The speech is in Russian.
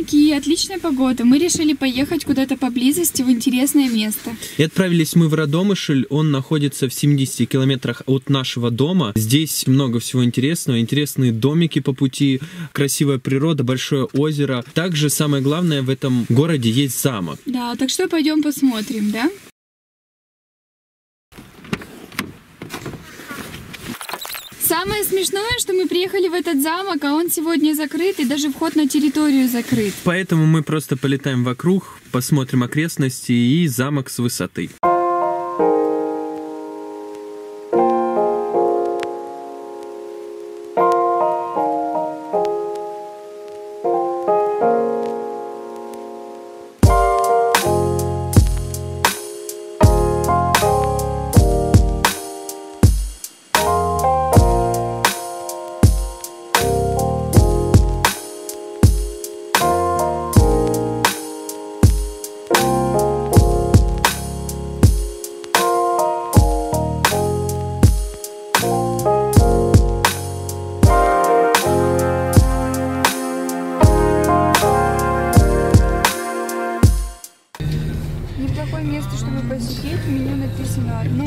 праздники и отличная погода. Мы решили поехать куда-то поблизости в интересное место. И отправились мы в Радомышль. Он находится в 70 километрах от нашего дома. Здесь много всего интересного. Интересные домики по пути, красивая природа, большое озеро. Также самое главное в этом городе есть замок. Да, так что пойдем посмотрим, да? Самое смешное, что мы приехали в этот замок, а он сегодня закрыт, и даже вход на территорию закрыт. Поэтому мы просто полетаем вокруг, посмотрим окрестности и замок с высоты. Неплохое место, чтобы посетить. В меню написано одно.